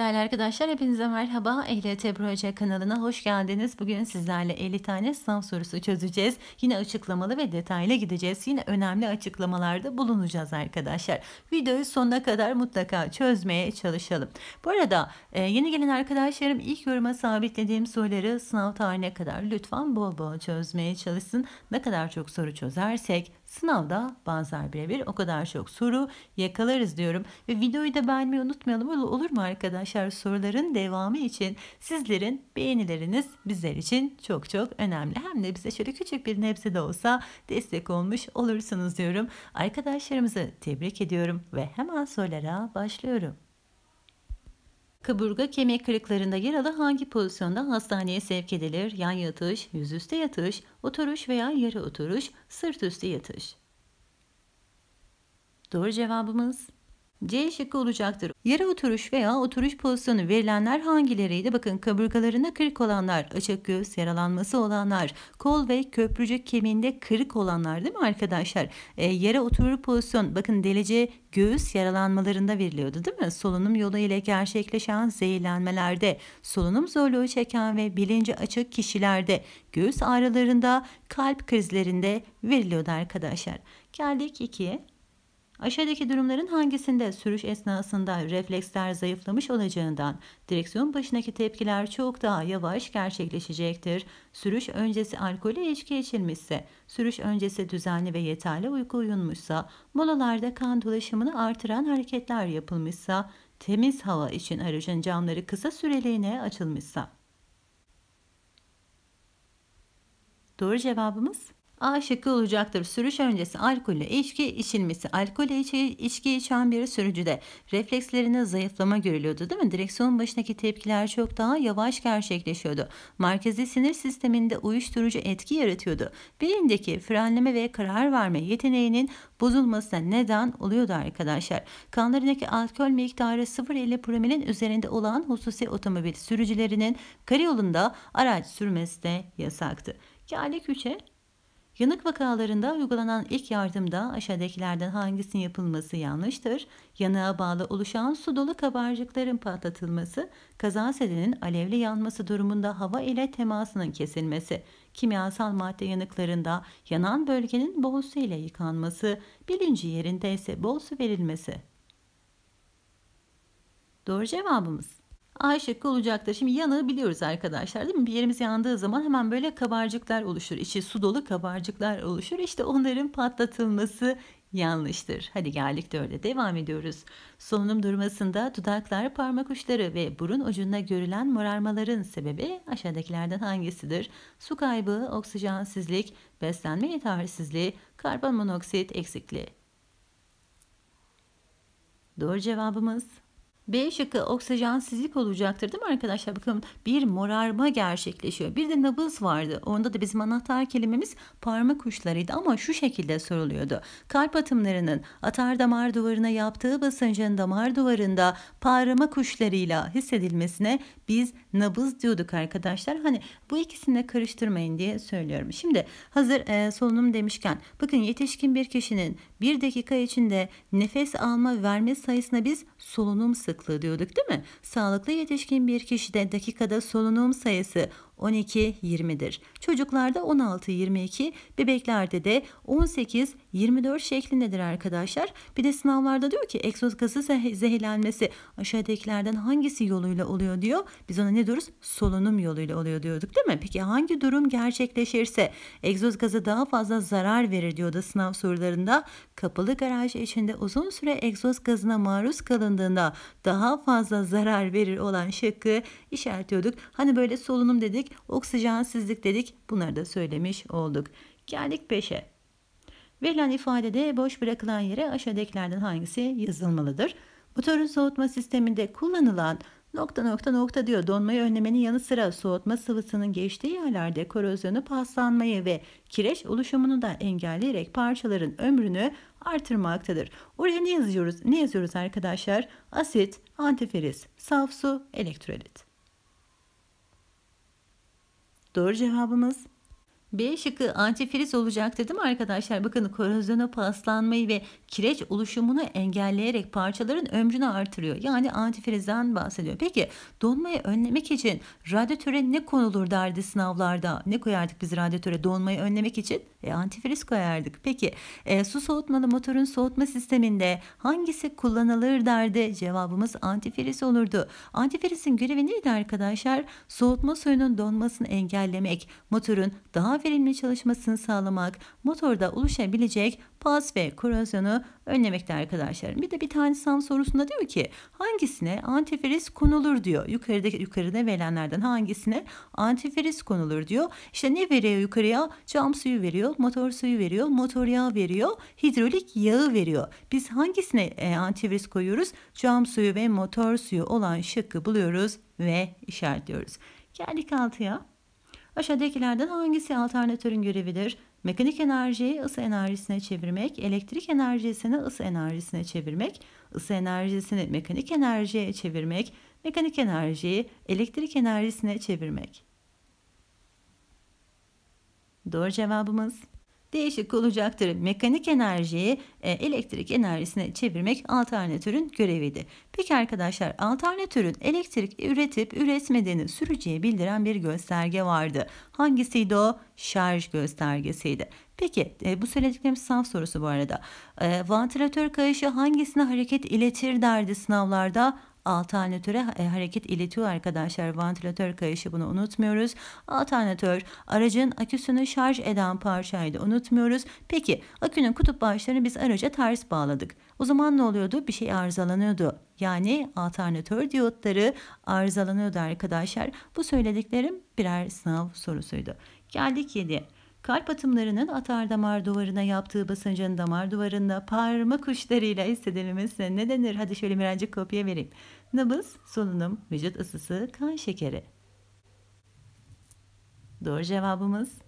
Değerli arkadaşlar hepinize merhaba. EHT Proje kanalına hoş geldiniz. Bugün sizlerle 50 tane sınav sorusu çözeceğiz. Yine açıklamalı ve detaylı gideceğiz. Yine önemli açıklamalarda bulunacağız arkadaşlar. Videoyu sonuna kadar mutlaka çözmeye çalışalım. Bu arada e, yeni gelen arkadaşlarım ilk yoruma sabitlediğim soruları sınav tarihine kadar lütfen bol bol çözmeye çalışsın. Ne kadar çok soru çözersek Sınavda benzer birebir o kadar çok soru yakalarız diyorum. Ve videoyu da beğenmeyi unutmayalım. Olur mu arkadaşlar? Soruların devamı için sizlerin beğenileriniz bizler için çok çok önemli. Hem de bize şöyle küçük bir nebze de olsa destek olmuş olursunuz diyorum. Arkadaşlarımızı tebrik ediyorum ve hemen sorulara başlıyorum. Kaburga kemik kırıklarında yer alan hangi pozisyonda hastaneye sevk edilir? Yan yatış, yüzüstü yatış, oturuş veya yarı oturuş, sırt üstü yatış. Doğru cevabımız C şıkkı olacaktır. Yarı oturuş veya oturuş pozisyonu verilenler hangileriydi? Bakın kaburgalarında kırık olanlar, açık göğüs yaralanması olanlar, kol ve köprücük kemiğinde kırık olanlar değil mi arkadaşlar? E, yere oturur pozisyon bakın delice göğüs yaralanmalarında veriliyordu değil mi? Solunum yolu ile gerçekleşen zehirlenmelerde, solunum zorluğu çeken ve bilinci açık kişilerde, göğüs ağrılarında, kalp krizlerinde veriliyordu arkadaşlar. Geldik 2'ye. Aşağıdaki durumların hangisinde sürüş esnasında refleksler zayıflamış olacağından direksiyon başındaki tepkiler çok daha yavaş gerçekleşecektir. Sürüş öncesi alkolü içki içilmişse, sürüş öncesi düzenli ve yeterli uyku uyunmuşsa, molalarda kan dolaşımını artıran hareketler yapılmışsa, temiz hava için aracın camları kısa süreliğine açılmışsa. Doğru cevabımız A şıkkı olacaktır. Sürüş öncesi alkolle içki içilmesi. Alkolle içki, içki içen bir sürücüde reflekslerinde zayıflama görülüyordu değil mi? Direksiyon başındaki tepkiler çok daha yavaş gerçekleşiyordu. Merkezi sinir sisteminde uyuşturucu etki yaratıyordu. Birindeki frenleme ve karar verme yeteneğinin bozulmasına neden oluyordu arkadaşlar. Kanlarındaki alkol miktarı 0.50 promilin üzerinde olan hususi otomobil sürücülerinin karayolunda araç sürmesi de yasaktı. Geldik 3'e. Yanık vakalarında uygulanan ilk yardımda aşağıdakilerden hangisinin yapılması yanlıştır? Yanığa bağlı oluşan su dolu kabarcıkların patlatılması, kaza sedenin alevli yanması durumunda hava ile temasının kesilmesi, kimyasal madde yanıklarında yanan bölgenin bol su ile yıkanması, bilinci yerinde ise bol su verilmesi. Doğru cevabımız A şıkkı olacaktır. Şimdi yanığı biliyoruz arkadaşlar değil mi? Bir yerimiz yandığı zaman hemen böyle kabarcıklar oluşur. İçi su dolu kabarcıklar oluşur. İşte onların patlatılması yanlıştır. Hadi geldik dörde devam ediyoruz. Solunum durmasında dudaklar, parmak uçları ve burun ucunda görülen morarmaların sebebi aşağıdakilerden hangisidir? Su kaybı, oksijensizlik, beslenme yetersizliği, karbon monoksit eksikliği. Doğru cevabımız B şıkkı oksijensizlik olacaktır değil mi arkadaşlar? Bakın bir morarma gerçekleşiyor. Bir de nabız vardı. Onda da bizim anahtar kelimemiz parmak uçlarıydı ama şu şekilde soruluyordu. Kalp atımlarının atar damar duvarına yaptığı basıncın damar duvarında parmak uçlarıyla hissedilmesine biz nabız diyorduk arkadaşlar. Hani bu ikisini de karıştırmayın diye söylüyorum. Şimdi hazır e, solunum demişken bakın yetişkin bir kişinin bir dakika içinde nefes alma verme sayısına biz solunum sıklığı diyorduk değil mi? Sağlıklı yetişkin bir kişide dakikada solunum sayısı 12-20'dir. Çocuklarda 16-22, bebeklerde de 18-24 şeklindedir arkadaşlar. Bir de sınavlarda diyor ki egzoz gazı zehirlenmesi aşağıdakilerden hangisi yoluyla oluyor diyor. Biz ona ne diyoruz? Solunum yoluyla oluyor diyorduk değil mi? Peki hangi durum gerçekleşirse egzoz gazı daha fazla zarar verir diyordu sınav sorularında. Kapalı garaj içinde uzun süre egzoz gazına maruz kalındığında daha fazla zarar verir olan şıkkı işaretliyorduk. Hani böyle solunum dedik oksijensizlik dedik. Bunları da söylemiş olduk. Geldik 5'e. Verilen ifadede boş bırakılan yere aşağıdakilerden hangisi yazılmalıdır? Motorun soğutma sisteminde kullanılan nokta nokta nokta diyor. Donmayı önlemenin yanı sıra soğutma sıvısının geçtiği yerlerde korozyonu paslanmayı ve kireç oluşumunu da engelleyerek parçaların ömrünü artırmaktadır. Oraya ne yazıyoruz? Ne yazıyoruz arkadaşlar? Asit, antifriz, saf su, elektrolit. Doğru cevabımız B şıkkı antifriz olacaktır değil mi arkadaşlar? Bakın korozyonu, paslanmayı ve kireç oluşumunu engelleyerek parçaların ömrünü artırıyor. Yani antifrizden bahsediyor. Peki donmayı önlemek için radyatöre ne konulur derdi sınavlarda? Ne koyardık biz radyatöre donmayı önlemek için? E, antifriz koyardık. Peki e, su soğutmalı motorun soğutma sisteminde hangisi kullanılır derdi? Cevabımız antifriz olurdu. Antifrizin görevi neydi arkadaşlar? Soğutma suyunun donmasını engellemek, motorun daha verimli çalışmasını sağlamak, motorda oluşabilecek pas ve korozyonu önlemekte arkadaşlar. Bir de bir tane sınav sorusunda diyor ki hangisine antifriz konulur diyor. Yukarıda yukarıda verilenlerden hangisine antifriz konulur diyor. İşte ne veriyor yukarıya? Cam suyu veriyor, motor suyu veriyor, motor yağı veriyor, hidrolik yağı veriyor. Biz hangisine e, antifriz koyuyoruz? Cam suyu ve motor suyu olan şıkkı buluyoruz ve işaretliyoruz. Geldik altıya. Aşağıdakilerden hangisi alternatörün görevidir? Mekanik enerjiyi ısı enerjisine çevirmek, elektrik enerjisini ısı enerjisine çevirmek, ısı enerjisini mekanik enerjiye çevirmek, mekanik enerjiyi elektrik enerjisine çevirmek. Doğru cevabımız değişik olacaktır. Mekanik enerjiyi e, elektrik enerjisine çevirmek alternatörün göreviydi. Peki arkadaşlar alternatörün elektrik üretip üretmediğini sürücüye bildiren bir gösterge vardı. Hangisiydi o? Şarj göstergesiydi. Peki e, bu söylediklerim sınav sorusu bu arada. E, vantilatör kayışı hangisine hareket iletir derdi sınavlarda? Alternatöre e, hareket iletiyor arkadaşlar. Vantilatör kayışı bunu unutmuyoruz. Alternatör aracın aküsünü şarj eden parçaydı unutmuyoruz. Peki akünün kutup başlarını biz araca ters bağladık. O zaman ne oluyordu? Bir şey arızalanıyordu. Yani alternatör diyotları arızalanıyordu arkadaşlar. Bu söylediklerim birer sınav sorusuydu. Geldik 7'ye. Kalp atımlarının atar damar duvarına yaptığı basıncın damar duvarında parmak uçlarıyla hissedilmesi ne denir? Hadi şöyle birazcık kopya vereyim. Nabız, solunum, vücut ısısı, kan şekeri. Doğru cevabımız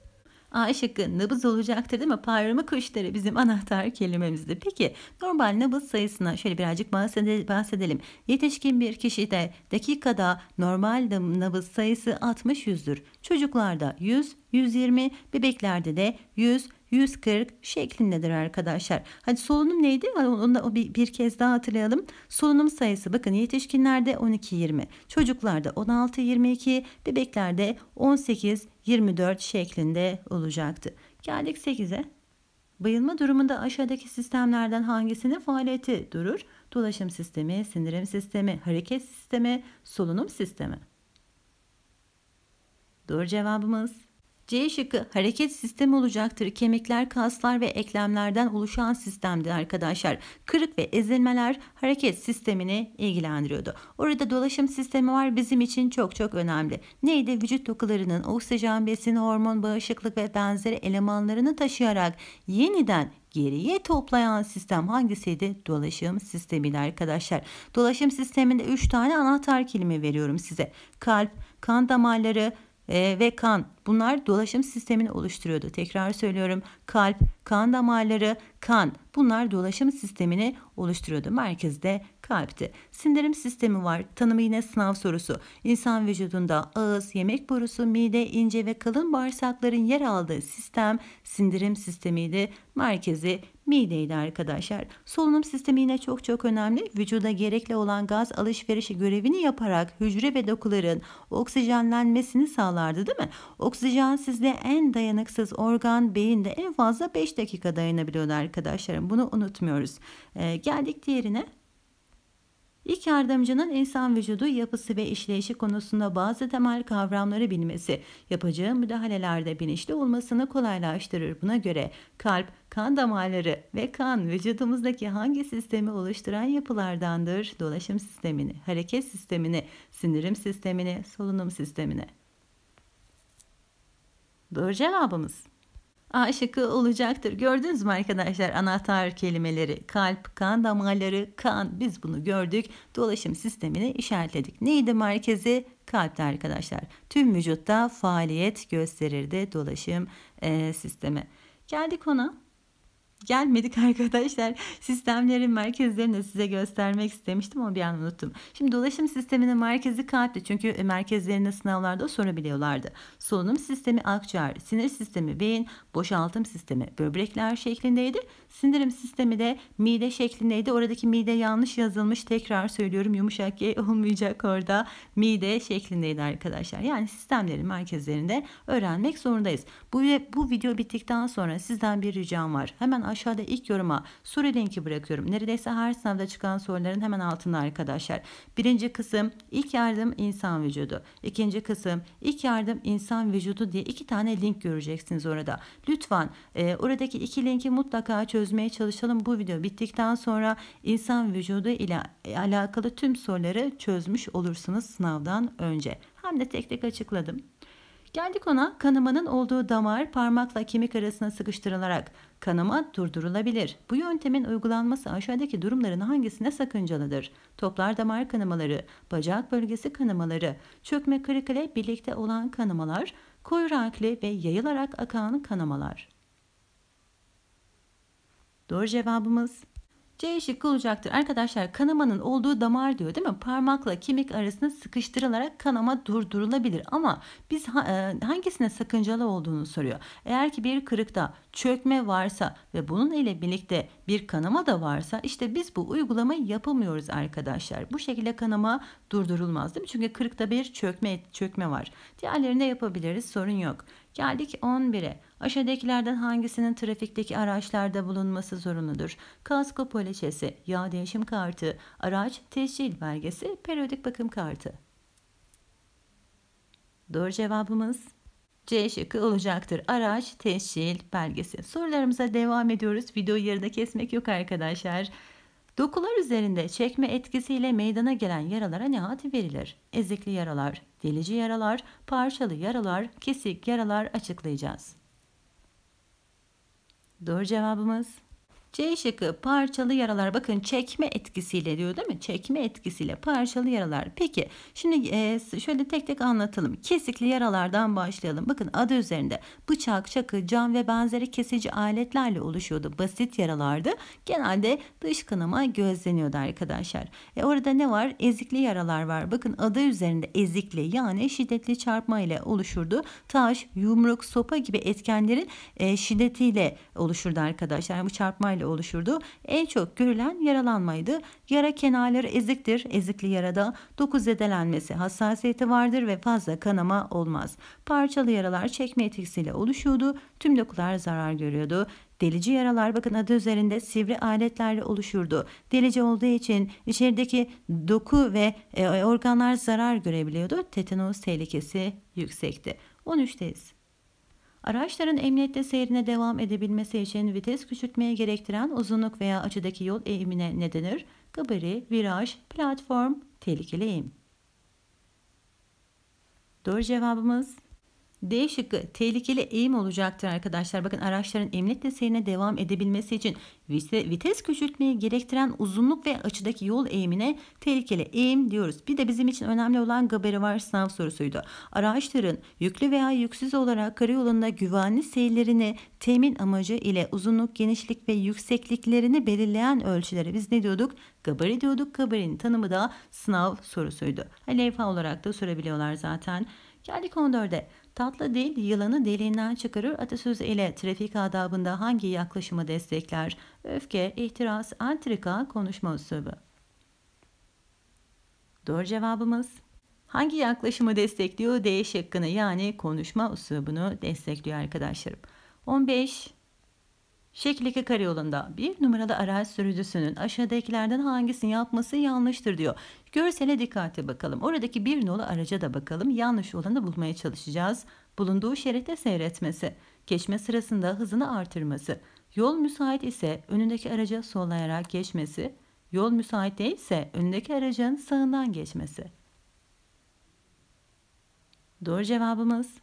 A şıkkı nabız olacaktır değil mi? Parmak uçları bizim anahtar kelimemizdi. Peki normal nabız sayısına şöyle birazcık bahsedelim. Yetişkin bir kişide dakikada normal nabız sayısı 60 yüzdür. Çocuklarda 100, 120, bebeklerde de 100, 140 şeklindedir arkadaşlar. Hadi solunum neydi? Onu da bir, bir kez daha hatırlayalım. Solunum sayısı bakın yetişkinlerde 12-20, çocuklarda 16-22, bebeklerde 18-24 şeklinde olacaktı. Geldik 8'e. Bayılma durumunda aşağıdaki sistemlerden hangisinin faaliyeti durur? Dolaşım sistemi, sindirim sistemi, hareket sistemi, solunum sistemi. Doğru cevabımız C şıkkı hareket sistemi olacaktır. Kemikler, kaslar ve eklemlerden oluşan sistemdir arkadaşlar. Kırık ve ezilmeler hareket sistemini ilgilendiriyordu. Orada dolaşım sistemi var bizim için çok çok önemli. Neydi? Vücut dokularının oksijen, besin, hormon, bağışıklık ve benzeri elemanlarını taşıyarak yeniden geriye toplayan sistem hangisiydi? Dolaşım sistemiydi arkadaşlar. Dolaşım sisteminde 3 tane anahtar kelime veriyorum size. Kalp, kan damarları, e, ve kan bunlar dolaşım sistemini oluşturuyordu. Tekrar söylüyorum kalp, kan damarları, kan bunlar dolaşım sistemini oluşturuyordu. Merkezde kalpti. Sindirim sistemi var. Tanımı yine sınav sorusu. İnsan vücudunda ağız, yemek borusu, mide, ince ve kalın bağırsakların yer aldığı sistem sindirim sistemiydi. Merkezi mideydi arkadaşlar. Solunum sistemi yine çok çok önemli. Vücuda gerekli olan gaz alışverişi görevini yaparak hücre ve dokuların oksijenlenmesini sağlardı değil mi? Oksijen sizde en dayanıksız organ beyinde en fazla 5 dakika dayanabiliyordu arkadaşlarım. Bunu unutmuyoruz. Ee, geldik diğerine. İlk yardımcının insan vücudu yapısı ve işleyişi konusunda bazı temel kavramları bilmesi, yapacağı müdahalelerde bilinçli olmasını kolaylaştırır. Buna göre kalp, kan damarları ve kan vücudumuzdaki hangi sistemi oluşturan yapılardandır? Dolaşım sistemini, hareket sistemini, sindirim sistemini, solunum sistemini. Doğru cevabımız. A olacaktır. Gördünüz mü arkadaşlar anahtar kelimeleri kalp, kan damarları, kan biz bunu gördük. Dolaşım sistemini işaretledik. Neydi merkezi? Kalpte arkadaşlar. Tüm vücutta faaliyet gösterirdi dolaşım e, sistemi. Geldik ona. Gelmedik arkadaşlar. Sistemlerin merkezlerini size göstermek istemiştim ama bir an unuttum. Şimdi dolaşım sisteminin merkezi kalpti çünkü merkezlerini sınavlarda sorabiliyorlardı. Solunum sistemi akciğer, sinir sistemi beyin, boşaltım sistemi böbrekler şeklindeydi. Sindirim sistemi de mide şeklindeydi. Oradaki mide yanlış yazılmış. Tekrar söylüyorum yumuşak G olmayacak orada. Mide şeklindeydi arkadaşlar. Yani sistemlerin merkezlerinde öğrenmek zorundayız. Bu, bu video bittikten sonra sizden bir ricam var. Hemen aşağıda ilk yoruma soru linki bırakıyorum. Neredeyse her sınavda çıkan soruların hemen altında arkadaşlar. Birinci kısım ilk yardım insan vücudu. İkinci kısım ilk yardım insan vücudu diye iki tane link göreceksiniz orada. Lütfen e, oradaki iki linki mutlaka çözmeye çalışalım. Bu video bittikten sonra insan vücudu ile alakalı tüm soruları çözmüş olursunuz sınavdan önce. Hem de tek tek açıkladım. Geldik ona kanamanın olduğu damar parmakla kemik arasına sıkıştırılarak kanama durdurulabilir. Bu yöntemin uygulanması aşağıdaki durumların hangisine sakıncalıdır? Toplar damar kanamaları, bacak bölgesi kanamaları, çökme kırık ile birlikte olan kanamalar, koyu renkli ve yayılarak akan kanamalar. Doğru cevabımız C şıkkı olacaktır. Arkadaşlar kanamanın olduğu damar diyor değil mi? Parmakla kemik arasında sıkıştırılarak kanama durdurulabilir. Ama biz e, hangisine sakıncalı olduğunu soruyor. Eğer ki bir kırıkta çökme varsa ve bunun ile birlikte bir kanama da varsa işte biz bu uygulamayı yapamıyoruz arkadaşlar. Bu şekilde kanama durdurulmaz değil mi? Çünkü kırıkta bir çökme çökme var. Diğerlerini yapabiliriz sorun yok. Geldik 11'e. Aşağıdakilerden hangisinin trafikteki araçlarda bulunması zorunludur? Kasko poliçesi, yağ değişim kartı, araç tescil belgesi, periyodik bakım kartı. Doğru cevabımız C şıkkı olacaktır. Araç tescil belgesi. Sorularımıza devam ediyoruz. Videoyu yarıda kesmek yok arkadaşlar. Dokular üzerinde çekme etkisiyle meydana gelen yaralara ne ad verilir? Ezikli yaralar, delici yaralar, parçalı yaralar, kesik yaralar açıklayacağız. Doğru cevabımız C şıkkı parçalı yaralar bakın çekme etkisiyle diyor değil mi? Çekme etkisiyle parçalı yaralar. Peki şimdi e, şöyle tek tek anlatalım. Kesikli yaralardan başlayalım. Bakın adı üzerinde bıçak, çakı, cam ve benzeri kesici aletlerle oluşuyordu. Basit yaralardı. Genelde dış kanama gözleniyordu arkadaşlar. E orada ne var? Ezikli yaralar var. Bakın adı üzerinde ezikli yani şiddetli çarpma ile oluşurdu. Taş, yumruk, sopa gibi etkenlerin e, şiddetiyle oluşurdu arkadaşlar. Yani bu çarpmayla ile oluşurdu. En çok görülen yaralanmaydı. Yara kenarları eziktir. Ezikli yarada doku zedelenmesi hassasiyeti vardır ve fazla kanama olmaz. Parçalı yaralar çekme etkisiyle oluşuyordu. Tüm dokular zarar görüyordu. Delici yaralar bakın adı üzerinde sivri aletlerle oluşurdu. Delici olduğu için içerideki doku ve e, organlar zarar görebiliyordu. Tetanos tehlikesi yüksekti. 13'teyiz. Araçların emniyette seyrine devam edebilmesi için vites küçültmeye gerektiren uzunluk veya açıdaki yol eğimine ne denir? Gabari, viraj, platform, tehlikeli eğim. Doğru cevabımız D şıkkı tehlikeli eğim olacaktır arkadaşlar. Bakın araçların emniyetle seyrine devam edebilmesi için vites küçültmeyi gerektiren uzunluk ve açıdaki yol eğimine tehlikeli eğim diyoruz. Bir de bizim için önemli olan gabari var sınav sorusuydu. Araçların yüklü veya yüksüz olarak karayolunda güvenli seyirlerini temin amacı ile uzunluk, genişlik ve yüksekliklerini belirleyen ölçüleri biz ne diyorduk? Gabari diyorduk. Gabarinin tanımı da sınav sorusuydu. Levha olarak da sorabiliyorlar zaten. Geldik 14'e. Tatlı dil yılanı deliğinden çıkarır atasözü ile trafik adabında hangi yaklaşımı destekler? Öfke, ihtiras, antrika, konuşma usulü. Doğru cevabımız hangi yaklaşımı destekliyor? D şıkkını yani konuşma usulünü destekliyor arkadaşlarım. 15 Şekil 2 karayolunda bir numaralı araç sürücüsünün aşağıdakilerden hangisini yapması yanlıştır diyor. Görsele dikkate bakalım. Oradaki bir nolu araca da bakalım. Yanlış olanı bulmaya çalışacağız. Bulunduğu şeritte seyretmesi, geçme sırasında hızını artırması, yol müsait ise önündeki araca sollayarak geçmesi, yol müsait değilse önündeki aracın sağından geçmesi. Doğru cevabımız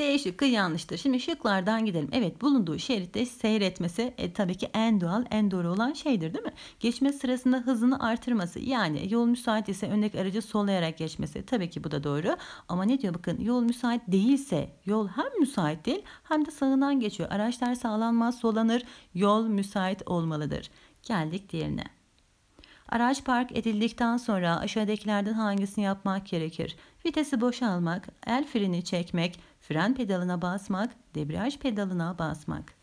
D şıkkı yanlıştır. Şimdi şıklardan gidelim. Evet bulunduğu şeritte seyretmesi e, tabii ki en doğal en doğru olan şeydir değil mi? Geçme sırasında hızını artırması yani yol müsait ise öndeki aracı sollayarak geçmesi tabii ki bu da doğru. Ama ne diyor bakın yol müsait değilse yol hem müsait değil hem de sağından geçiyor. Araçlar sağlanmaz solanır yol müsait olmalıdır. Geldik diğerine. Araç park edildikten sonra aşağıdakilerden hangisini yapmak gerekir? Vitesi boşalmak, el freni çekmek, fren pedalına basmak, debriyaj pedalına basmak.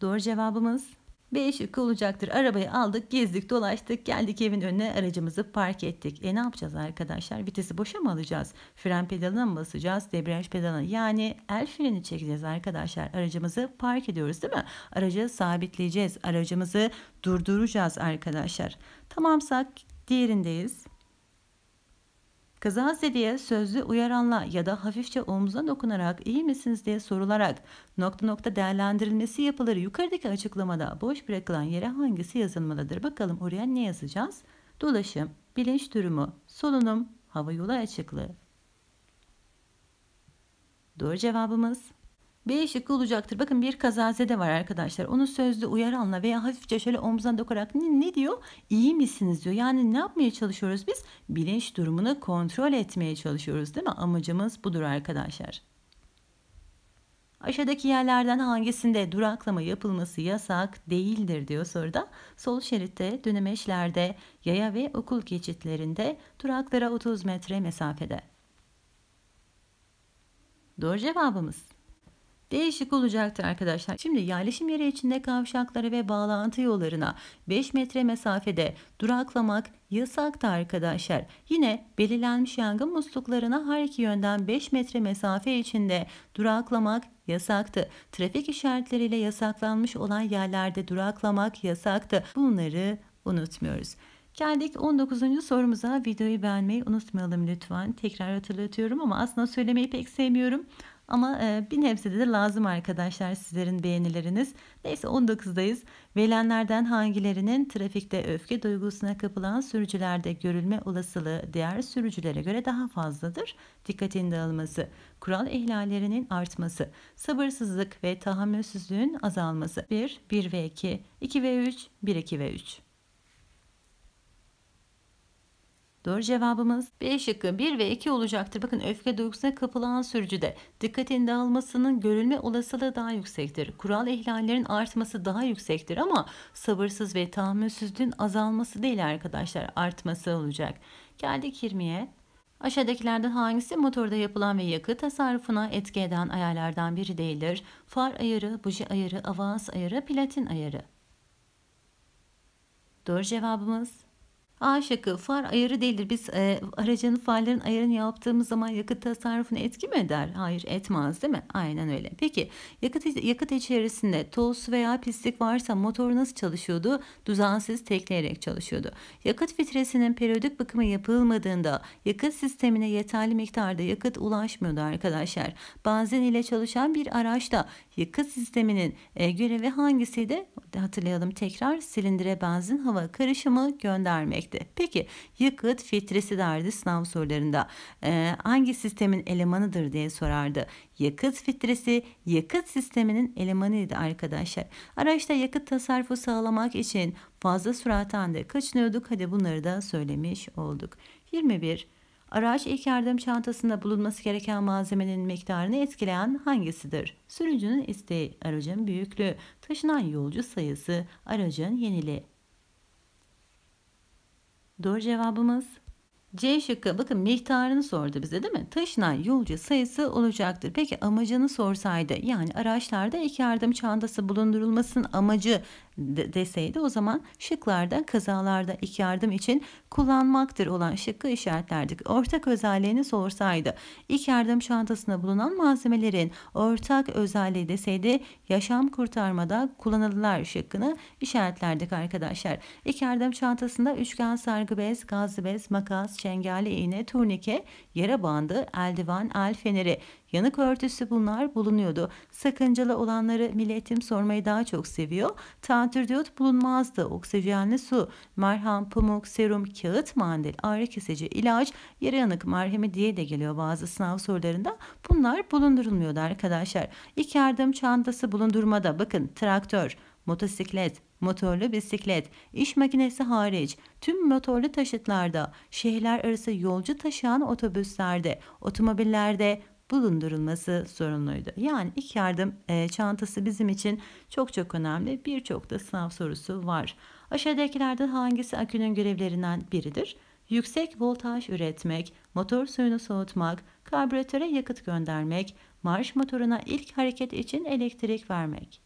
Doğru cevabımız B şıkkı olacaktır. Arabayı aldık, gezdik, dolaştık, geldik evin önüne aracımızı park ettik. E ne yapacağız arkadaşlar? Vitesi boşa mı alacağız? Fren pedalına mı basacağız? Debriyaj pedalına. Yani el freni çekeceğiz arkadaşlar. Aracımızı park ediyoruz değil mi? Aracı sabitleyeceğiz. Aracımızı durduracağız arkadaşlar. Tamamsak diğerindeyiz. Kazazedeye sözlü uyaranla ya da hafifçe omzuna dokunarak iyi misiniz diye sorularak nokta nokta değerlendirilmesi yapılır. Yukarıdaki açıklamada boş bırakılan yere hangisi yazılmalıdır? Bakalım oraya ne yazacağız? Dolaşım, bilinç durumu, solunum, hava yolu açıklığı. Doğru cevabımız B şıkkı olacaktır. Bakın bir kazazede var arkadaşlar. Onu sözlü uyaranla veya hafifçe şöyle omzuna dokunarak ne, ne diyor? İyi misiniz diyor. Yani ne yapmaya çalışıyoruz biz? Bilinç durumunu kontrol etmeye çalışıyoruz değil mi? Amacımız budur arkadaşlar. Aşağıdaki yerlerden hangisinde duraklama yapılması yasak değildir diyor soruda. Sol şeritte, dönemeçlerde, yaya ve okul geçitlerinde duraklara 30 metre mesafede. Doğru cevabımız değişik olacaktır arkadaşlar. Şimdi yerleşim yeri içinde kavşakları ve bağlantı yollarına 5 metre mesafede duraklamak yasaktı arkadaşlar. Yine belirlenmiş yangın musluklarına her iki yönden 5 metre mesafe içinde duraklamak yasaktı. Trafik işaretleriyle yasaklanmış olan yerlerde duraklamak yasaktı. Bunları unutmuyoruz. Geldik 19. sorumuza. Videoyu beğenmeyi unutmayalım lütfen. Tekrar hatırlatıyorum ama aslında söylemeyi pek sevmiyorum. Ama e, bir nebzede de lazım arkadaşlar sizlerin beğenileriniz. Neyse 19'dayız. Verilenlerden hangilerinin trafikte öfke duygusuna kapılan sürücülerde görülme olasılığı diğer sürücülere göre daha fazladır? Dikkatin dağılması, kural ihlallerinin artması, sabırsızlık ve tahammülsüzlüğün azalması. 1, 1 ve 2, 2 ve 3, 1, 2 ve 3. Doğru cevabımız B şıkkı 1 ve 2 olacaktır. Bakın öfke duygusuna kapılan sürücüde dikkatin dağılmasının görülme olasılığı daha yüksektir. Kural ihlallerin artması daha yüksektir ama sabırsız ve tahammülsüzlüğün azalması değil arkadaşlar artması olacak. Geldik 20'ye. Aşağıdakilerden hangisi motorda yapılan ve yakıt tasarrufuna etki eden ayarlardan biri değildir? Far ayarı, buji ayarı, avans ayarı, platin ayarı. Doğru cevabımız A şıkkı far ayarı değildir. Biz e, aracın farların ayarını yaptığımız zaman yakıt tasarrufuna etki mi eder? Hayır etmez değil mi? Aynen öyle. Peki yakıt, yakıt içerisinde toz veya pislik varsa motor nasıl çalışıyordu? Düzensiz tekleyerek çalışıyordu. Yakıt filtresinin periyodik bakımı yapılmadığında yakıt sistemine yeterli miktarda yakıt ulaşmıyordu arkadaşlar. Benzin ile çalışan bir araçta yakıt sisteminin e, görevi hangisiydi? Hatırlayalım tekrar silindire benzin hava karışımı göndermek gelecekti. Peki yakıt filtresi derdi sınav sorularında. Ee, hangi sistemin elemanıdır diye sorardı. Yakıt filtresi yakıt sisteminin elemanıydı arkadaşlar. Araçta yakıt tasarrufu sağlamak için fazla süratten de kaçınıyorduk. Hadi bunları da söylemiş olduk. 21. Araç ilk yardım çantasında bulunması gereken malzemenin miktarını etkileyen hangisidir? Sürücünün isteği, aracın büyüklüğü, taşınan yolcu sayısı, aracın yeniliği. Doğru cevabımız C şıkkı bakın miktarını sordu bize değil mi? Taşınan yolcu sayısı olacaktır. Peki amacını sorsaydı yani araçlarda ilk yardım çantası bulundurulmasının amacı deseydi o zaman şıklarda kazalarda ilk yardım için kullanmaktır olan şıkkı işaretlerdik. Ortak özelliğini sorsaydı ilk yardım çantasında bulunan malzemelerin ortak özelliği deseydi yaşam kurtarmada kullanılırlar şıkkını işaretlerdik arkadaşlar. İlk yardım çantasında üçgen sargı bez, gazlı bez, makas, çengelli iğne, turnike, yara bandı, eldiven, el feneri, yanık örtüsü bunlar bulunuyordu. Sakıncalı olanları milletim sormayı daha çok seviyor. Tantürdiyot bulunmazdı. Oksijenli su, merhem, pamuk, serum, kağıt mandil, ağrı kesici, ilaç, yara yanık merhemi diye de geliyor bazı sınav sorularında. Bunlar bulundurulmuyordu arkadaşlar. İlk yardım çantası bulundurmada bakın traktör, motosiklet, motorlu bisiklet, iş makinesi hariç tüm motorlu taşıtlarda, şehirler arası yolcu taşıyan otobüslerde, otomobillerde bulundurulması sorumluydu. Yani ilk yardım e, çantası bizim için çok çok önemli. Birçok da sınav sorusu var. Aşağıdakilerden hangisi akünün görevlerinden biridir? Yüksek voltaj üretmek, motor suyunu soğutmak, karbüratöre yakıt göndermek, marş motoruna ilk hareket için elektrik vermek.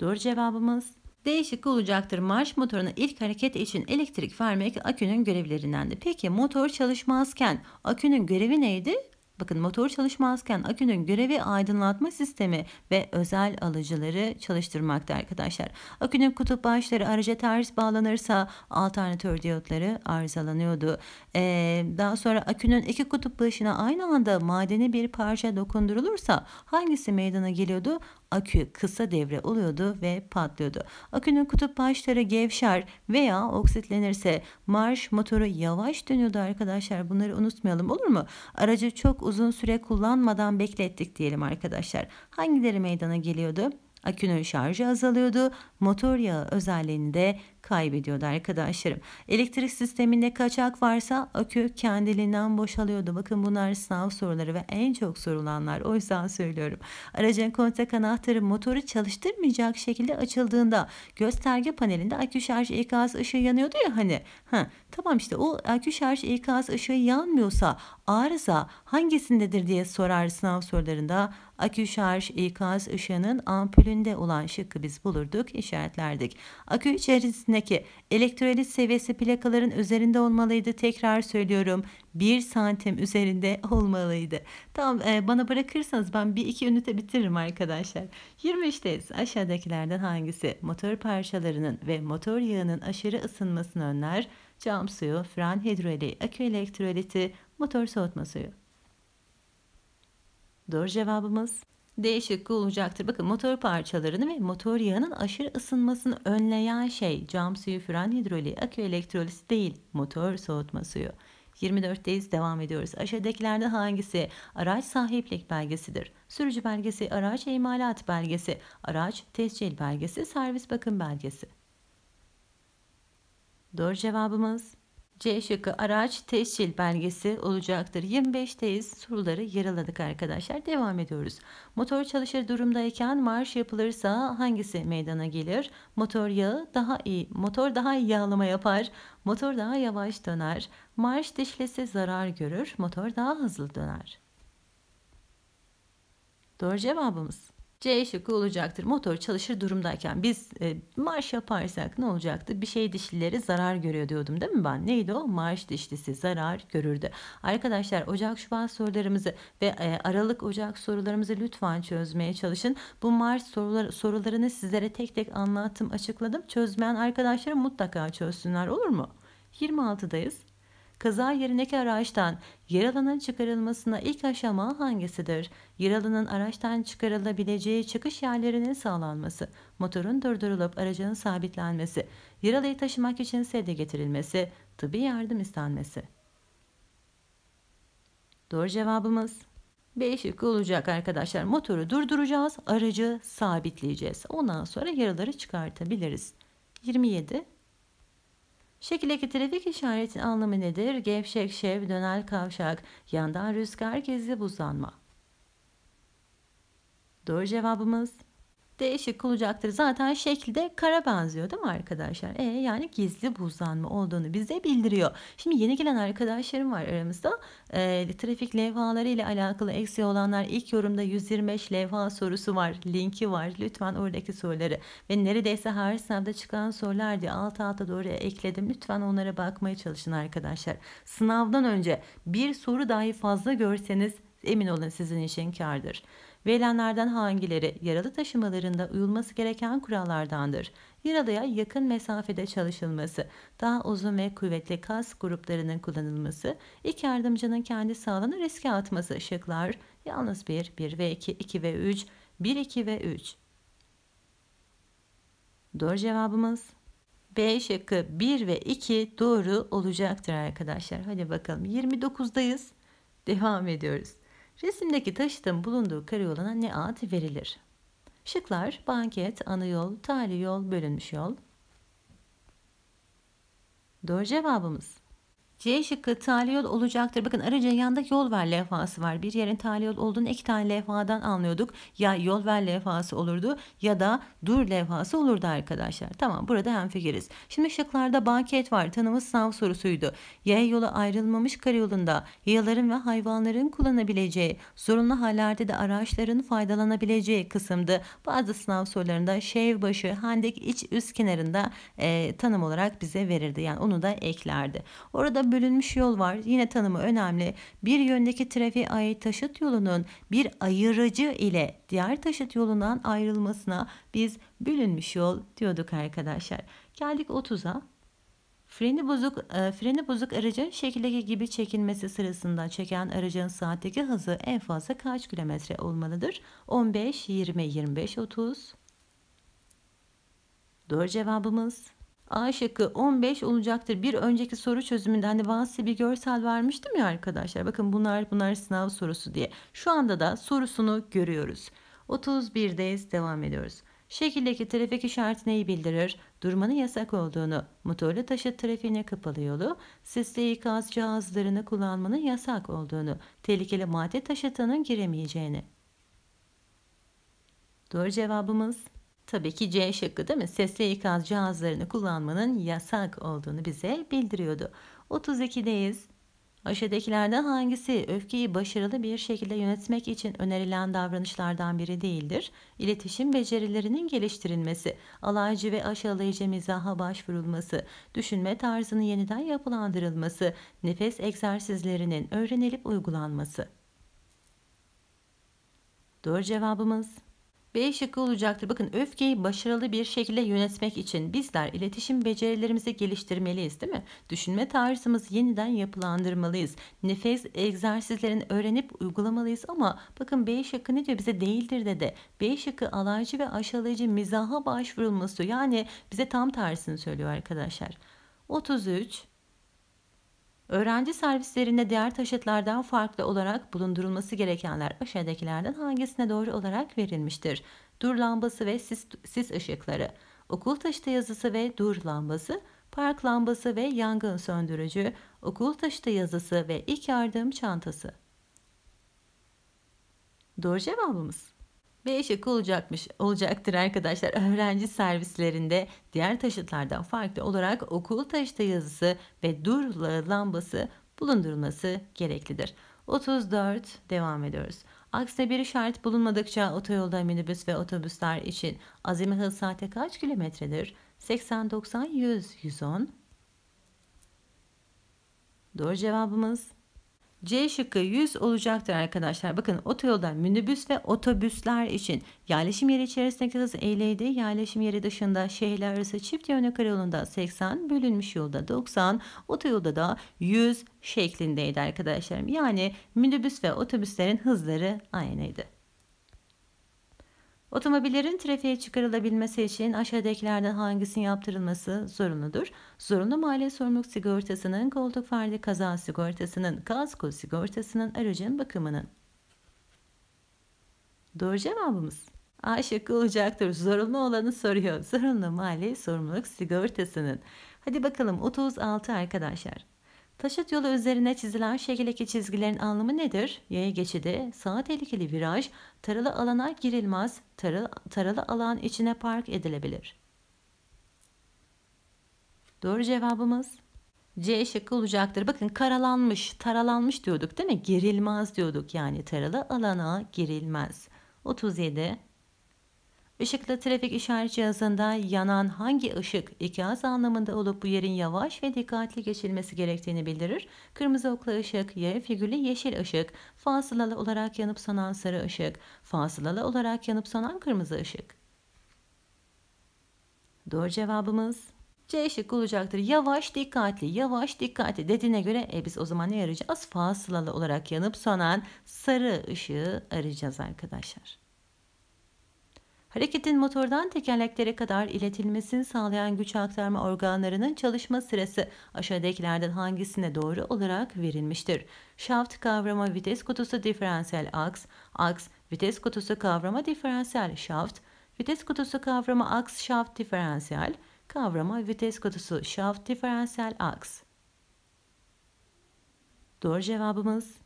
Doğru cevabımız Değişik olacaktır. Marş motoruna ilk hareket için elektrik vermek akünün görevlerindendi. Peki motor çalışmazken akünün görevi neydi? Bakın motor çalışmazken akünün görevi aydınlatma sistemi ve özel alıcıları çalıştırmakta arkadaşlar. Akünün kutup başları araca ters bağlanırsa alternatör diyotları arızalanıyordu. Ee, daha sonra akünün iki kutup başına aynı anda madeni bir parça dokundurulursa hangisi meydana geliyordu? Akü kısa devre oluyordu ve patlıyordu. Akünün kutup başları gevşer veya oksitlenirse marş motoru yavaş dönüyordu arkadaşlar. Bunları unutmayalım olur mu? Aracı çok uzun süre kullanmadan beklettik diyelim arkadaşlar. Hangileri meydana geliyordu? Akünün şarjı azalıyordu. Motor yağı özelliğini de kaybediyordu arkadaşlarım. Elektrik sisteminde kaçak varsa akü kendiliğinden boşalıyordu. Bakın bunlar sınav soruları ve en çok sorulanlar. O yüzden söylüyorum. Aracın kontak anahtarı motoru çalıştırmayacak şekilde açıldığında gösterge panelinde akü şarj ikaz ışığı yanıyordu ya hani. Ha, tamam işte o akü şarj ikaz ışığı yanmıyorsa arıza hangisindedir diye sorar sınav sorularında. Akü şarj ikaz ışığının ampulünde olan şıkkı biz bulurduk, işaretlerdik. Akü içerisindeki elektrolit seviyesi plakaların üzerinde olmalıydı. Tekrar söylüyorum. 1 santim üzerinde olmalıydı. Tamam e, bana bırakırsanız ben bir iki ünite bitiririm arkadaşlar. 23'teyiz. Aşağıdakilerden hangisi motor parçalarının ve motor yağının aşırı ısınmasını önler? Cam suyu, fren hidroliği, akü elektroliti, motor soğutma suyu. Doğru cevabımız D şıkkı olacaktır. Bakın motor parçalarını ve motor yağının aşırı ısınmasını önleyen şey cam suyu, fren hidroliği, akü elektrolisi değil, motor soğutma suyu. 24'teyiz devam ediyoruz. Aşağıdakilerden hangisi araç sahiplik belgesidir? Sürücü belgesi, araç imalat belgesi, araç tescil belgesi, servis bakım belgesi. Doğru cevabımız C şıkkı araç tescil belgesi olacaktır. 25'teyiz. Soruları yaraladık arkadaşlar. Devam ediyoruz. Motor çalışır durumdayken marş yapılırsa hangisi meydana gelir? Motor yağı daha iyi. Motor daha iyi yağlama yapar. Motor daha yavaş döner. Marş dişlisi zarar görür. Motor daha hızlı döner. Doğru cevabımız. C şıkkı olacaktır. Motor çalışır durumdayken biz e, marş yaparsak ne olacaktı? Bir şey dişlileri zarar görüyor diyordum değil mi ben? Neydi o? Marş dişlisi zarar görürdü. Arkadaşlar Ocak Şubat sorularımızı ve e, Aralık Ocak sorularımızı lütfen çözmeye çalışın. Bu marş sorular, sorularını sizlere tek tek anlattım, açıkladım. Çözmeyen arkadaşlarım mutlaka çözsünler olur mu? 26'dayız. Kaza yerindeki araçtan yaralının çıkarılmasına ilk aşama hangisidir? Yaralının araçtan çıkarılabileceği çıkış yerlerinin sağlanması, motorun durdurulup aracın sabitlenmesi, yaralıyı taşımak için sedye getirilmesi, tıbbi yardım istenmesi. Doğru cevabımız B şıkkı olacak arkadaşlar. Motoru durduracağız, aracı sabitleyeceğiz. Ondan sonra yaraları çıkartabiliriz. 27 Şekildeki trafik işaretinin anlamı nedir? Gevşek, şev, dönel kavşak, yandan rüzgar, gizli buzlanma. Doğru cevabımız değişik olacaktır. Zaten şekilde kara benziyor değil mi arkadaşlar? E yani gizli buzlanma olduğunu bize bildiriyor. Şimdi yeni gelen arkadaşlarım var aramızda. E, trafik levhaları ile alakalı eksi olanlar ilk yorumda 125 levha sorusu var. Linki var. Lütfen oradaki soruları ve neredeyse her sınavda çıkan sorular diye alt alta doğru ekledim. Lütfen onlara bakmaya çalışın arkadaşlar. Sınavdan önce bir soru dahi fazla görseniz emin olun sizin için kardır. Verilenlerden hangileri yaralı taşımalarında uyulması gereken kurallardandır? Yaralaya yakın mesafede çalışılması, daha uzun ve kuvvetli kas gruplarının kullanılması, ilk yardımcının kendi sağlığını riske atması şıklar yalnız 1, 1 ve 2, 2 ve 3, 1, 2 ve 3. Doğru cevabımız B şıkkı 1 ve 2 doğru olacaktır arkadaşlar. Hadi bakalım 29'dayız. Devam ediyoruz. Resimdeki taşıtın bulunduğu karayoluna ne ad verilir? Şıklar banket, anı yol, tali yol, bölünmüş yol. Doğru cevabımız C şıkkı tali yol olacaktır. Bakın aracın yanında yol ver levhası var. Bir yerin tali yol olduğunu iki tane levhadan anlıyorduk. Ya yol ver levhası olurdu ya da dur levhası olurdu arkadaşlar. Tamam burada hemfikiriz. Şimdi şıklarda banket var. Tanımı sınav sorusuydu. Yaya yolu ayrılmamış karayolunda yayaların ve hayvanların kullanabileceği, zorunlu hallerde de araçların faydalanabileceği kısımdı. Bazı sınav sorularında şev başı, hendek iç üst kenarında e, tanım olarak bize verirdi. Yani onu da eklerdi. Orada bölünmüş yol var. Yine tanımı önemli. Bir yöndeki trafiğe ait taşıt yolunun bir ayırıcı ile diğer taşıt yolundan ayrılmasına biz bölünmüş yol diyorduk arkadaşlar. Geldik 30'a. Freni bozuk, e, freni bozuk aracın şekildeki gibi çekilmesi sırasında çeken aracın saatteki hızı en fazla kaç kilometre olmalıdır? 15, 20, 25, 30. Doğru cevabımız A şıkkı 15 olacaktır. Bir önceki soru çözümünde hani ben bir görsel vermiştim ya arkadaşlar. Bakın bunlar bunlar sınav sorusu diye. Şu anda da sorusunu görüyoruz. 31'deyiz devam ediyoruz. Şekildeki trafik işareti neyi bildirir? Durmanın yasak olduğunu, motorlu taşıt trafiğine kapalı yolu, sesli ikaz cihazlarını kullanmanın yasak olduğunu, tehlikeli madde taşıtının giremeyeceğini. Doğru cevabımız Tabii ki C şıkkı değil mi? Sesli ikaz cihazlarını kullanmanın yasak olduğunu bize bildiriyordu. 32'deyiz. Aşağıdakilerden hangisi öfkeyi başarılı bir şekilde yönetmek için önerilen davranışlardan biri değildir? İletişim becerilerinin geliştirilmesi, alaycı ve aşağılayıcı mizaha başvurulması, düşünme tarzının yeniden yapılandırılması, nefes egzersizlerinin öğrenilip uygulanması. Doğru cevabımız B şıkkı olacaktır. Bakın öfkeyi başarılı bir şekilde yönetmek için bizler iletişim becerilerimizi geliştirmeliyiz değil mi? Düşünme tarzımızı yeniden yapılandırmalıyız. Nefes egzersizlerini öğrenip uygulamalıyız ama bakın B şıkkı ne diyor bize değildir dedi. B şıkkı alaycı ve aşağılayıcı mizaha başvurulması yani bize tam tersini söylüyor arkadaşlar. 33 Öğrenci servislerinde diğer taşıtlardan farklı olarak bulundurulması gerekenler aşağıdakilerden hangisine doğru olarak verilmiştir? Dur lambası ve sis, sis ışıkları, okul taşıtı yazısı ve dur lambası, park lambası ve yangın söndürücü, okul taşıtı yazısı ve ilk yardım çantası. Doğru cevabımız. B şıkkı olacakmış, olacaktır arkadaşlar. Öğrenci servislerinde diğer taşıtlardan farklı olarak okul taşıtı yazısı ve dur lambası bulundurulması gereklidir. 34 devam ediyoruz. Aksine bir işaret bulunmadıkça otoyolda minibüs ve otobüsler için azami hız saate kaç kilometredir? 80, 90, 100, 110. Doğru cevabımız C şıkkı 100 olacaktır arkadaşlar. Bakın otoyolda minibüs ve otobüsler için yerleşim yeri içerisindeki hız 50 yerleşim yeri dışında şehirler arası çift yönlü karayolunda 80, bölünmüş yolda 90, otoyolda da 100 şeklindeydi arkadaşlarım. Yani minibüs ve otobüslerin hızları aynıydı. Otomobillerin trafiğe çıkarılabilmesi için aşağıdakilerden hangisinin yaptırılması zorunludur? Zorunlu mali sorumluluk sigortasının, koltuk ferdi kaza sigortasının, kasko sigortasının, aracın bakımının. Doğru cevabımız. A şıkkı olacaktır. Zorunlu olanı soruyor. Zorunlu mali sorumluluk sigortasının. Hadi bakalım 36 arkadaşlar. Taşıt yolu üzerine çizilen şekildeki çizgilerin anlamı nedir? Yaya geçidi, sağ tehlikeli viraj, taralı alana girilmez, taralı, taralı alan içine park edilebilir. Doğru cevabımız C şıkkı olacaktır. Bakın karalanmış, taralanmış diyorduk değil mi? Girilmez diyorduk yani taralı alana girilmez. 37 Işıklı trafik işaret cihazında yanan hangi ışık ikaz anlamında olup bu yerin yavaş ve dikkatli geçilmesi gerektiğini bildirir? Kırmızı okla ışık, Y figürlü yeşil ışık, fasılalı olarak yanıp sönen sarı ışık, fasılalı olarak yanıp sönen kırmızı ışık. Doğru cevabımız C şıkkı olacaktır. Yavaş dikkatli, yavaş dikkatli dediğine göre e, biz o zaman ne arayacağız? Fasılalı olarak yanıp sönen sarı ışığı arayacağız arkadaşlar. Hareketin motordan tekerleklere kadar iletilmesini sağlayan güç aktarma organlarının çalışma sırası aşağıdakilerden hangisine doğru olarak verilmiştir? Şaft kavrama vites kutusu diferansiyel aks, aks vites kutusu kavrama diferansiyel şaft, vites kutusu kavrama aks şaft diferansiyel, kavrama vites kutusu şaft diferansiyel aks. Doğru cevabımız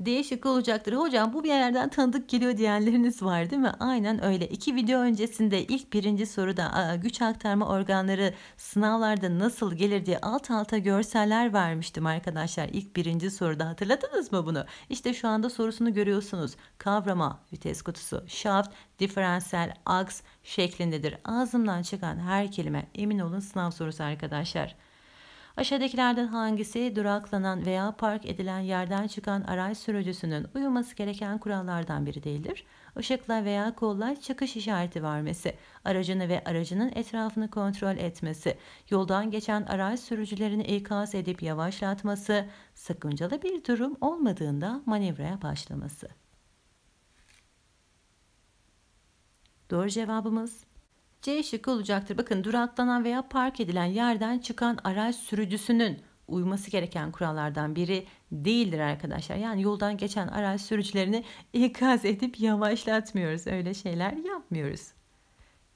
değişik olacaktır. Hocam bu bir yerden tanıdık geliyor diyenleriniz var değil mi? Aynen öyle. İki video öncesinde ilk birinci soruda güç aktarma organları sınavlarda nasıl gelir diye alt alta görseller vermiştim arkadaşlar. İlk birinci soruda hatırladınız mı bunu? İşte şu anda sorusunu görüyorsunuz. Kavrama, vites kutusu, shaft, diferansiyel, aks şeklindedir. Ağzımdan çıkan her kelime emin olun sınav sorusu arkadaşlar. Aşağıdakilerden hangisi duraklanan veya park edilen yerden çıkan araç sürücüsünün uyulması gereken kurallardan biri değildir? Işıkla veya kolla çıkış işareti vermesi, aracını ve aracının etrafını kontrol etmesi, yoldan geçen araç sürücülerini ikaz edip yavaşlatması, sakıncalı bir durum olmadığında manevraya başlaması. Doğru cevabımız C şıkkı olacaktır. Bakın duraklanan veya park edilen yerden çıkan araç sürücüsünün uyması gereken kurallardan biri değildir arkadaşlar. Yani yoldan geçen araç sürücülerini ikaz edip yavaşlatmıyoruz. Öyle şeyler yapmıyoruz.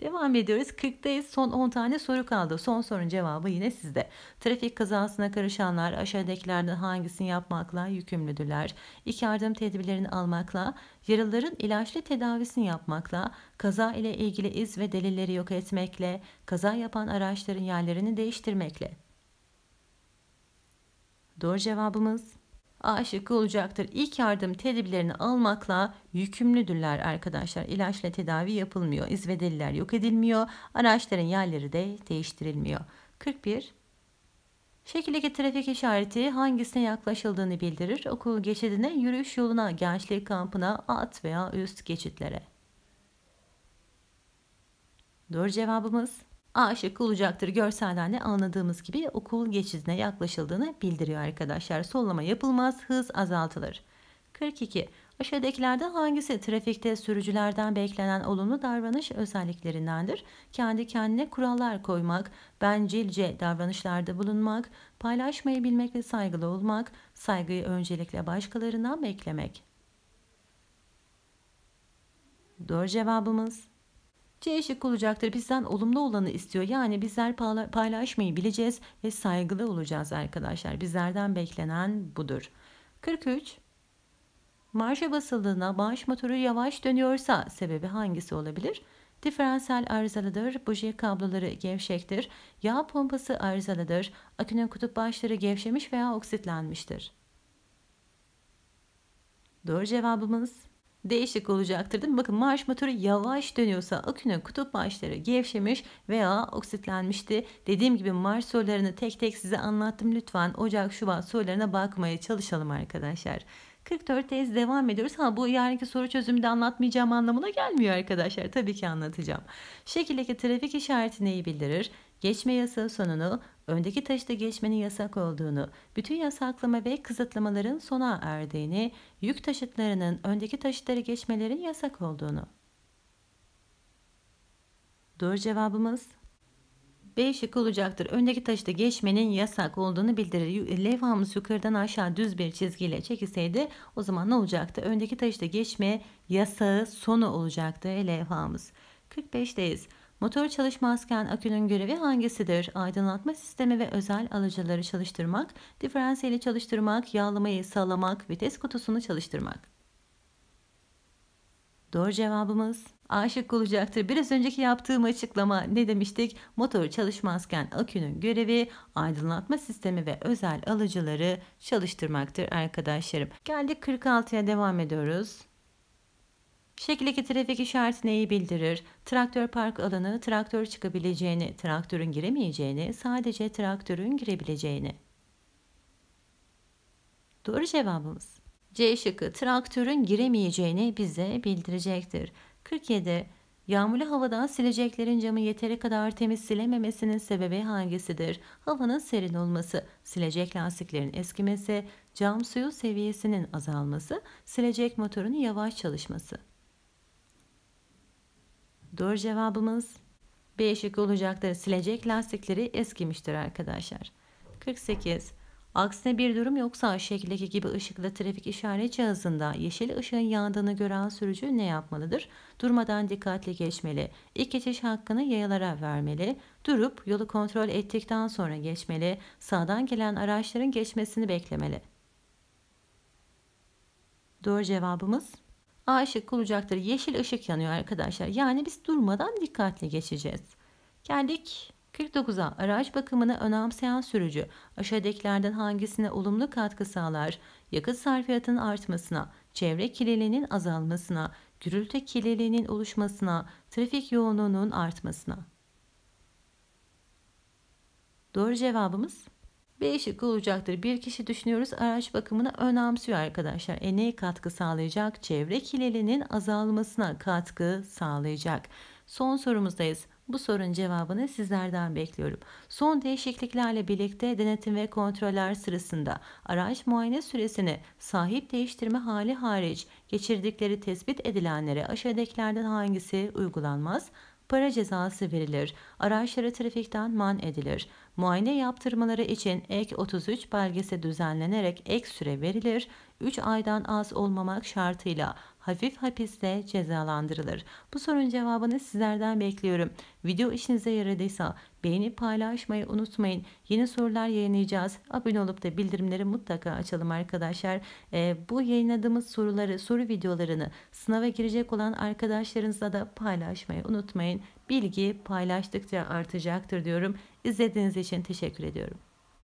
Devam ediyoruz. 40'tayız. Son 10 tane soru kaldı. Son sorunun cevabı yine sizde. Trafik kazasına karışanlar aşağıdakilerden hangisini yapmakla yükümlüdürler? İlk yardım tedbirlerini almakla, yaralıların ilaçlı tedavisini yapmakla, kaza ile ilgili iz ve delilleri yok etmekle, kaza yapan araçların yerlerini değiştirmekle. Doğru cevabımız A şıkkı olacaktır. İlk yardım tedbirlerini almakla yükümlüdürler arkadaşlar. İlaçla tedavi yapılmıyor. İz ve deliller yok edilmiyor. Araçların yerleri de değiştirilmiyor. 41. Şekildeki trafik işareti hangisine yaklaşıldığını bildirir. Okul geçidine, yürüyüş yoluna, gençlik kampına, at veya üst geçitlere. Doğru cevabımız A şıkkı olacaktır. Görselden de anladığımız gibi okul geçidine yaklaşıldığını bildiriyor arkadaşlar. Sollama yapılmaz, hız azaltılır. 42. Aşağıdakilerden hangisi trafikte sürücülerden beklenen olumlu davranış özelliklerindendir? Kendi kendine kurallar koymak, bencilce davranışlarda bulunmak, paylaşmayı bilmek ve saygılı olmak, saygıyı öncelikle başkalarından beklemek. Doğru cevabımız C şık olacaktır. Bizden olumlu olanı istiyor. Yani bizler paylaşmayı bileceğiz ve saygılı olacağız arkadaşlar. Bizlerden beklenen budur. 43. Marşa basıldığında marş motoru yavaş dönüyorsa sebebi hangisi olabilir? Diferansiyel arızalıdır, buji kabloları gevşektir, yağ pompası arızalıdır, akünün kutup başları gevşemiş veya oksitlenmiştir. Doğru cevabımız değişik olacaktır değil mi? Bakın marş motoru yavaş dönüyorsa akünün kutup başları gevşemiş veya oksitlenmişti. Dediğim gibi marş sorularını tek tek size anlattım. Lütfen Ocak, Şubat sorularına bakmaya çalışalım arkadaşlar. 44 tez devam ediyoruz. Ha bu yarınki soru çözümü de anlatmayacağım anlamına gelmiyor arkadaşlar. Tabii ki anlatacağım. Şekildeki trafik işareti neyi bildirir? Geçme yasağı sonunu, öndeki taşıta geçmenin yasak olduğunu, bütün yasaklama ve kısıtlamaların sona erdiğini, yük taşıtlarının öndeki taşıtları geçmelerin yasak olduğunu. Doğru cevabımız B şıkkı olacaktır. Öndeki taşıta geçmenin yasak olduğunu bildirir. Levhamız yukarıdan aşağı düz bir çizgiyle çekilseydi o zaman ne olacaktı? Öndeki taşıta geçme yasağı sonu olacaktı levhamız. 45'teyiz. Motor çalışmazken akünün görevi hangisidir? Aydınlatma sistemi ve özel alıcıları çalıştırmak, diferansiyeli çalıştırmak, yağlamayı sağlamak, vites kutusunu çalıştırmak. Doğru cevabımız aşık olacaktır. Biraz önceki yaptığım açıklama ne demiştik? Motor çalışmazken akünün görevi aydınlatma sistemi ve özel alıcıları çalıştırmaktır arkadaşlarım. Geldik 46'ya devam ediyoruz. Şekildeki trafik işareti neyi bildirir? Traktör park alanı traktör çıkabileceğini, traktörün giremeyeceğini, sadece traktörün girebileceğini. Doğru cevabımız. C şıkkı traktörün giremeyeceğini bize bildirecektir. 47. Yağmurlu havada sileceklerin camı yeteri kadar temiz silememesinin sebebi hangisidir? Havanın serin olması, silecek lastiklerin eskimesi, cam suyu seviyesinin azalması, silecek motorunun yavaş çalışması. Doğru cevabımız B şıkkı olacaktır. Silecek lastikleri eskimiştir arkadaşlar. 48. Aksine bir durum yoksa şekildeki gibi ışıklı trafik işaret cihazında yeşil ışığın yandığını gören sürücü ne yapmalıdır? Durmadan dikkatli geçmeli. İlk geçiş hakkını yayalara vermeli. Durup yolu kontrol ettikten sonra geçmeli. Sağdan gelen araçların geçmesini beklemeli. Doğru cevabımız A şıkkı olacaktır. Yeşil ışık yanıyor arkadaşlar. Yani biz durmadan dikkatli geçeceğiz. Geldik 49'a araç bakımını önemseyen sürücü aşağıdakilerden hangisine olumlu katkı sağlar? Yakıt sarfiyatının artmasına, çevre kirliliğinin azalmasına, gürültü kirliliğinin oluşmasına, trafik yoğunluğunun artmasına. Doğru cevabımız B şıkkı olacaktır. Bir kişi düşünüyoruz araç bakımını önemsiyor arkadaşlar. E neye katkı sağlayacak? Çevre kirliliğinin azalmasına katkı sağlayacak. Son sorumuzdayız. Bu sorunun cevabını sizlerden bekliyorum. Son değişikliklerle birlikte denetim ve kontroller sırasında araç muayene süresini sahip değiştirme hali hariç geçirdikleri tespit edilenlere aşağıdakilerden hangisi uygulanmaz? Para cezası verilir. Araçları trafikten man edilir. Muayene yaptırmaları için ek 33 belgesi düzenlenerek ek süre verilir. 3 aydan az olmamak şartıyla hafif hapiste cezalandırılır. Bu sorunun cevabını sizlerden bekliyorum. Video işinize yaradıysa beğenip paylaşmayı unutmayın. Yeni sorular yayınlayacağız. Abone olup da bildirimleri mutlaka açalım arkadaşlar. Ee, bu yayınladığımız soruları, soru videolarını sınava girecek olan arkadaşlarınızla da paylaşmayı unutmayın. Bilgi paylaştıkça artacaktır diyorum. İzlediğiniz için teşekkür ediyorum.